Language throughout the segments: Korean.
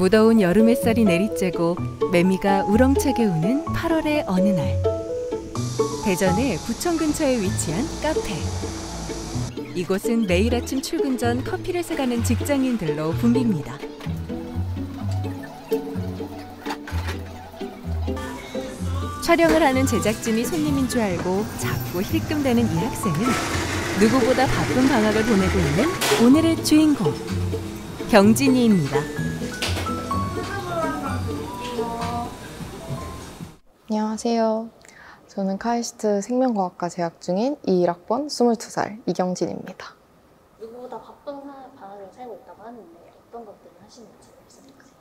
무더운 여름 햇살이 내리쬐고 매미가 우렁차게 우는 8월의 어느 날 대전의 구청 근처에 위치한 카페 이곳은 매일 아침 출근 전 커피를 사가는 직장인들로 붐빕니다. 촬영을 하는 제작진이 손님인 줄 알고 자꾸 힐끔대는 이 학생은 누구보다 바쁜 방학을 보내고 있는 오늘의 주인공 경진이입니다. 안녕하세요. 저는 카이스트 생명과학과 재학 중인 21학번 22살 이경진입니다. 누구보다 바쁜 사- 방학을 살고 있다고 하는데 어떤 것들을 하시는지 말씀해주세요.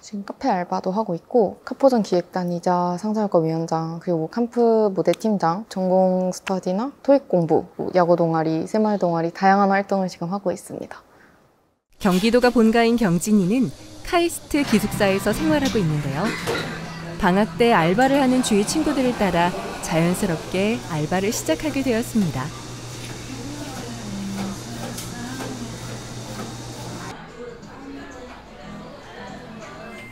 지금 카페 알바도 하고 있고 카포전 기획단이자 상상학과 위원장 그리고 캠프 무대 팀장 전공 스터디나 토익 공부 뭐 야구 동아리 새마을 동아리 다양한 활동을 지금 하고 있습니다. 경기도가 본가인 경진이는 카이스트 기숙사에서 생활하고 있는데요. 방학 때 알바를 하는 주위 친구들을 따라 자연스럽게 알바를 시작하게 되었습니다.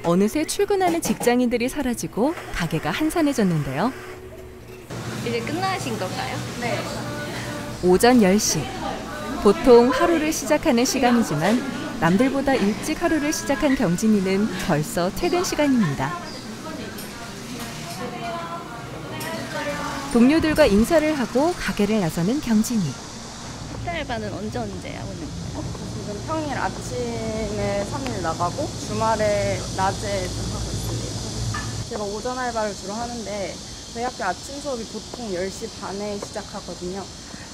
어느새 출근하는 직장인들이 사라지고 가게가 한산해졌는데요. 이제 끝나신 건가요? 네. 오전 10시. 보통 하루를 시작하는 시간이지만 남들보다 일찍 하루를 시작한 경진이는 벌써 퇴근 시간입니다. 동료들과 인사를 하고 가게를 나서는 경진이. 호텔 알바는 언제 언제 하고 있는 거예요? 지금 평일 아침에 3일 나가고 주말에 낮에 좀 하고 있습니다. 제가 오전 알바를 주로 하는데 저희 학교 아침 수업이 보통 10시 반에 시작하거든요.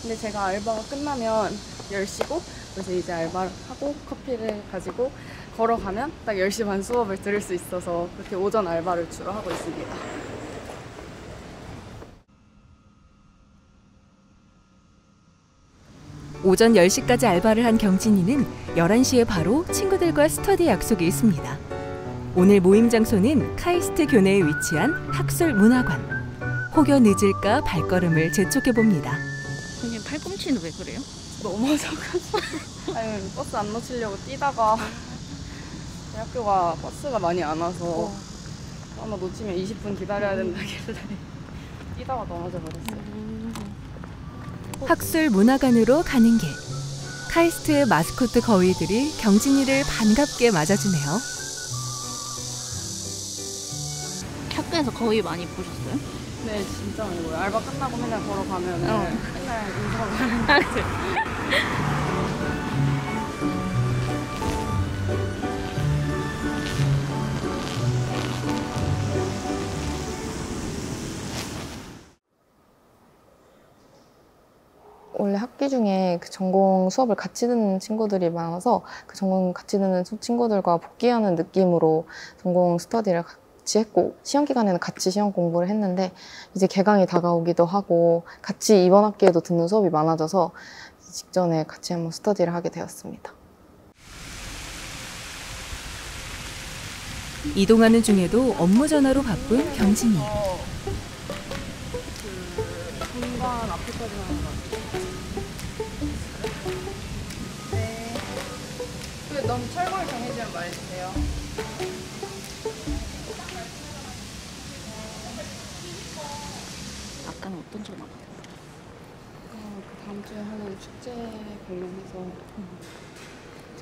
근데 제가 알바가 끝나면 10시고 그래서 이제 알바를 하고 커피를 가지고 걸어가면 딱 10시 반 수업을 들을 수 있어서 그렇게 오전 알바를 주로 하고 있습니다. 오전 10시까지 알바를 한 경진이는 11시에 바로 친구들과 스터디 약속이 있습니다. 오늘 모임 장소는 카이스트 교내에 위치한 학술 문화관. 혹여 늦을까 발걸음을 재촉해 봅니다. 선생님 팔꿈치는 왜 그래요? 넘어져가지고 아니 버스 안 놓치려고 뛰다가 저희 학교가 버스가 많이 안 와서 하나 놓치면 20분 기다려야 된다 길래 뛰다가 넘어져 버렸어요. 학술 문화관으로 가는 길. 카이스트의 마스코트 거위들이 경진이를 반갑게 맞아주네요. 학교에서 거의 많이 보셨어요? 네 진짜 많이 보여요. 알바 끝나고 맨날 걸어가면 어. 맨날 인사하고 원래 학기 중에 그 전공 수업을 같이 듣는 친구들이 많아서 그 전공 같이 듣는 수- 친구들과 복귀하는 느낌으로 전공 스터디를 같이 했고 시험 기간에는 같이 시험 공부를 했는데 이제 개강이 다가오기도 하고 같이 이번 학기에도 듣는 수업이 많아져서 직전에 같이 한번 스터디를 하게 되었습니다. 이동하는 중에도 업무 전화로 바쁜 경진이. 그 공간 앞에까지 너무 철거를 정해주면 말해주세요. 아까는 어떤 전화 받았어요? 어, 그 다음 주에 하는 축제 관련해서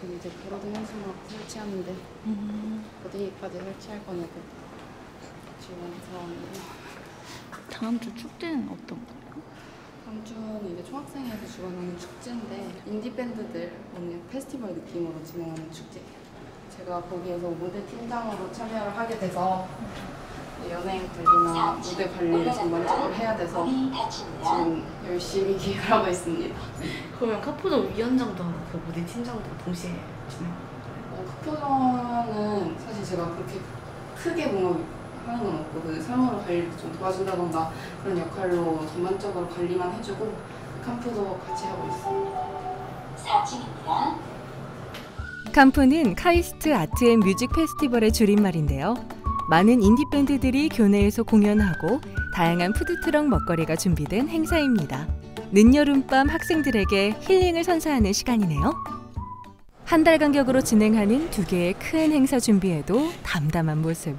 저는 이제 버러드 현수막 설치하는데 어디까지 설치할 거냐고 지원 사원이에요. 다음 주 축제는 어떤? 다음 총학생회에서 주관하는 축제인데 인디 밴드들 오늘 페스티벌 느낌으로 진행하는 축제예요. 제가 거기에서 무대 팀장으로 참여를 하게 돼서 연예인 관리나 무대 관리를 전반적으로 해야 돼서 지금 열심히 기획을 하고 있습니다. 그러면 카푸전 위원장도 하고 그 무대 팀장도 동시에 진행. 어, 크표전은 사실 제가 그렇게 크게 뭔가 하는 건 없고 그 상호로 관리를 좀 도와준다던가 그런 역할로 전반적으로 관리만 해주고 캄프도 같이 하고 있습니다. 캄프는 카이스트 Art and Music Festival의 줄임말인데요. 많은 인디 밴드들이 교내에서 공연하고 다양한 푸드트럭 먹거리가 준비된 행사입니다. 늦여름밤 학생들에게 힐링을 선사하는 시간이네요. 한 달 간격으로 진행하는 두 개의 큰 행사 준비에도 담담한 모습.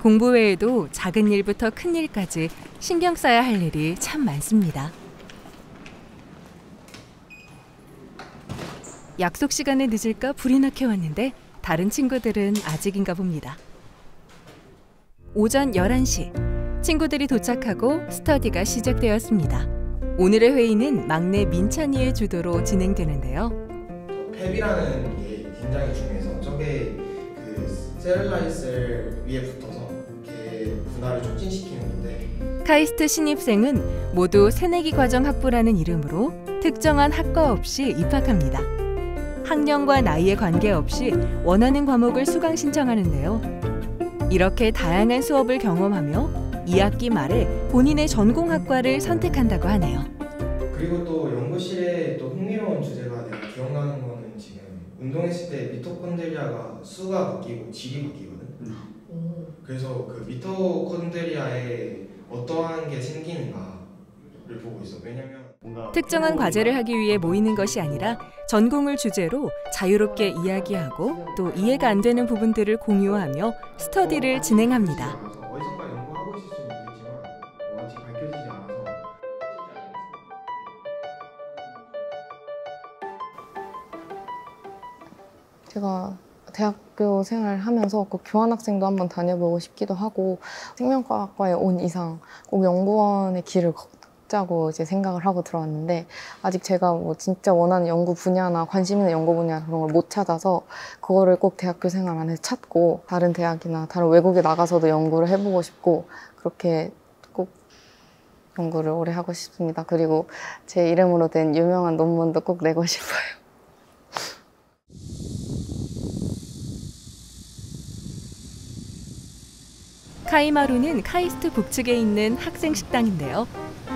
공부 외에도 작은 일부터 큰 일까지 신경 써야 할 일이 참 많습니다. 약속 시간에 늦을까 불이 나게 왔는데 다른 친구들은 아직인가 봅니다. 오전 11시 친구들이 도착하고 스터디가 시작되었습니다. 오늘의 회의는 막내 민찬이의 주도로 진행되는데요. 펩이라는 게 굉장히 중요해서 저게 그 세룰라이셀 위에 붙어서 이렇게 분할을 촉진시키는 건데 카이스트 신입생은 모두 새내기 과정 학부라는 이름으로 특정한 학과 없이 입학합니다. 학년과 나이에 관계없이 원하는 과목을 수강 신청하는데요. 이렇게 다양한 수업을 경험하며 2학기 말에 본인의 전공 학과를 선택한다고 하네요. 그리고 또 연구실에 또 흥미로운 주제가 내가 기억나는 거는 지금 운동했을 때 미토콘드리아가 수가 바뀌고 질이 바뀌거든. 그래서 그 미토콘드리아에 어떠한 게 생기는가를 보고 있어. 왜냐면 특정한 과제를 하기 위해 모이는 것이 아니라 전공을 주제로 자유롭게 이야기하고 또 이해가 안 되는 부분들을 공유하며 스터디를 진행합니다. 아직 밝혀지지 않아서 제가 대학교 생활하면서 꼭 교환학생도 한번 다녀보고 싶기도 하고 생명과학과에 온 이상 꼭 연구원의 길을 걷 자고 이제 생각을 하고 들어왔는데 아직 제가 뭐 진짜 원하는 연구 분야나 관심 있는 연구 분야 그런 걸 못 찾아서 그거를 꼭 대학교 생활 안에 찾고 다른 대학이나 다른 외국에 나가서도 연구를 해보고 싶고 그렇게 꼭 연구를 오래 하고 싶습니다. 그리고 제 이름으로 된 유명한 논문도 꼭 내고 싶어요. 카이마루는 카이스트 북측에 있는 학생 식당인데요.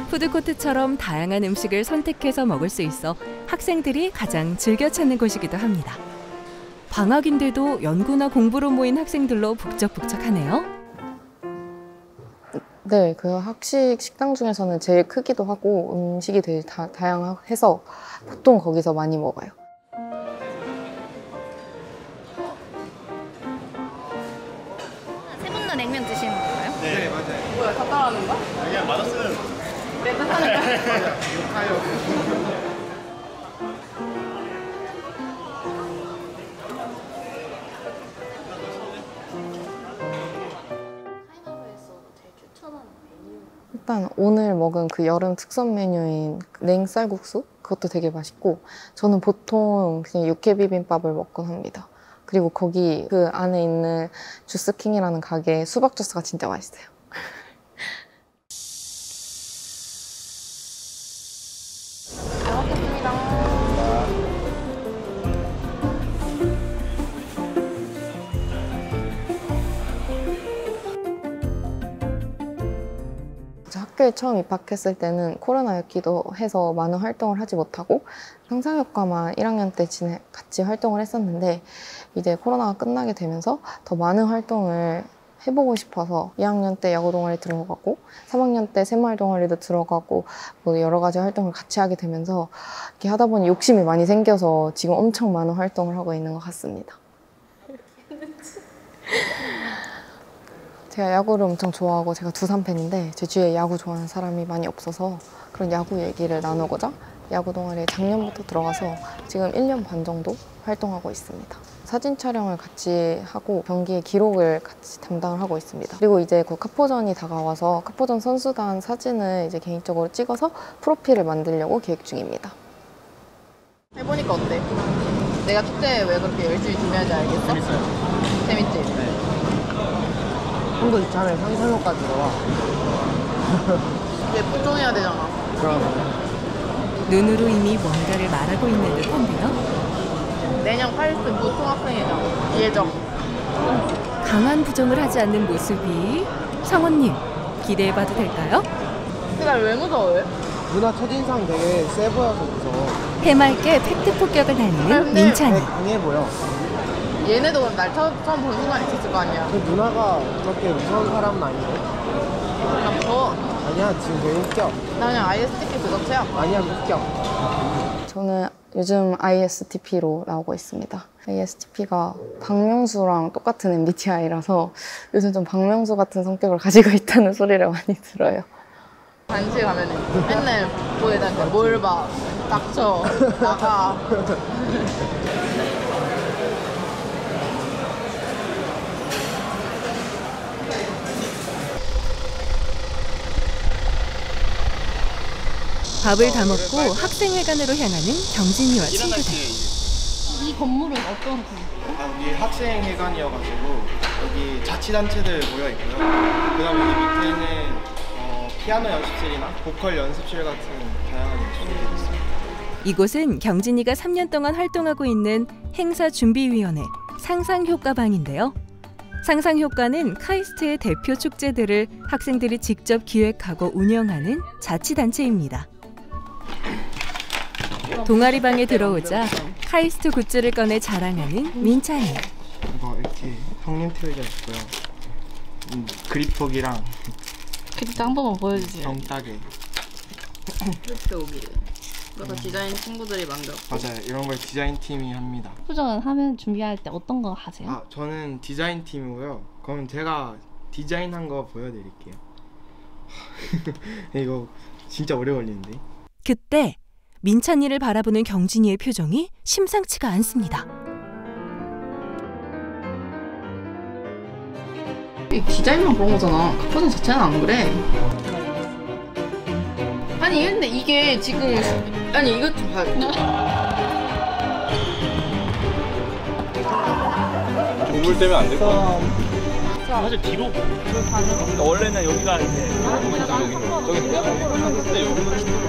푸드코트처럼 다양한 음식을 선택해서 먹을 수 있어 학생들이 가장 즐겨 찾는 곳이기도 합니다. 방학인데도 연구나 공부로 모인 학생들로 북적북적하네요. 네, 그 학식 식당 중에서는 제일 크기도 하고 음식이 되게 다, 다양해서 보통 거기서 많이 먹어요. 세 분 다 냉면 드시는 건가요? 네 맞아요. 뭐야, 다 따라하는 거야? 그냥 맛없으면 메뉴 일단 오늘 먹은 그 여름 특선 메뉴인 냉쌀국수 그것도 되게 맛있고 저는 보통 그냥 육회 비빔밥을 먹곤 합니다. 그리고 거기 그 안에 있는 주스킹이라는 가게 수박 주스가 진짜 맛있어요. 학교에 처음 입학했을 때는 코로나였기도 해서 많은 활동을 하지 못하고 상상효과만 1학년 때 지내, 같이 활동을 했었는데 이제 코로나가 끝나게 되면서 더 많은 활동을 해보고 싶어서 2학년 때 야구 동아리 들어가고 3학년 때 새마을 동아리도 들어가고 뭐 여러 가지 활동을 같이 하게 되면서 이렇게 하다 보니 욕심이 많이 생겨서 지금 엄청 많은 활동을 하고 있는 것 같습니다. 제가 야구를 엄청 좋아하고 제가 두산 팬인데 제 주위에 야구 좋아하는 사람이 많이 없어서 그런 야구 얘기를 나누고자 야구 동아리에 작년부터 들어가서 지금 1년 반 정도 활동하고 있습니다. 사진 촬영을 같이 하고 경기의 기록을 같이 담당을 하고 있습니다. 그리고 이제 그 카포전이 다가와서 카포전 선수단 사진을 이제 개인적으로 찍어서 프로필을 만들려고 계획 중입니다. 해보니까 어때? 내가 축제에 왜 그렇게 열심히 준비하는지 알겠어? 재밌어요. 재밌지? 네. 한도 이참에 상상효과 들어와 이제 부종해야 되잖아. 그럼 눈으로 이미 뭔가를 말하고 있는 듯한데요. 내년 카리스 부총학생회장 예정. 강한 부정을 하지 않는 모습이 성원님 기대해봐도 될까요? 그날 왜 무서워해? 누나 첫인상 되게 세 보여서 무서워 해맑게 팩트 폭격을 달리는 근데 민찬이. 되게 강해 보여 얘네도 날 처음, 처음 보는 순간 있었을 거 아니야. 그 누나가 그렇게 무서운 사람은 아니고 나 무서워. 아니야 지금 되게 웃겨 나 그냥 IS 티켓 그거 체험. 아니야 웃겨 저는 요즘 ISTP로 나오고 있습니다. ISTP가 박명수랑 똑같은 MBTI라서 요즘 좀 박명수 같은 성격을 가지고 있다는 소리를 많이 들어요. 단체 가면은 맨날 보내다니까 뭘 봐, 닥쳐, 나가. 밥을 다 먹고 학생회관으로 향하는 경진이와 친구들. 이 건물은 어떤 건물이에요? 아, 여기 학생회관이어가지고 여기 자치단체들 모여 있고요. 그다음 여기 밑에는 어, 피아노 연습실이나 보컬 연습실 같은 다양한 연습실이 있어요. 이곳은 경진이가 3년 동안 활동하고 있는 행사준비위원회 상상효과방인데요. 상상효과는 카이스트의 대표 축제들을 학생들이 직접 기획하고 운영하는 자치단체입니다. 동아리 방에 들어오자 카이스트 굿즈를 꺼내 자랑하는 민찬이. 이거 이렇게 형님 트위가 있고요. 음, 그립톡이랑 그때 한 번만 보여주세요. 이렇게 오기. 그래서 디자인 친구들이 만들었고. 맞아요. 이런 걸 디자인 팀이 합니다. 포장 하면 준비할 때 어떤 거 하세요? 아 저는 디자인 팀이고요. 그럼 제가 디자인한 거 보여드릴게요. 이거 진짜 오래 걸리는데. 그때 민찬이를 바라보는 경진이의 표정이 심상치가 않습니다. 이 디자인만 그런 거잖아. 카퍼는 자체는 안 그래. 아니 근데 이게 지금 아니 이것 좀 봐. 우물 때문에 안될것 같아. 사실 뒤로. 원래는 여기가 이제 여기 여기 근데 여기는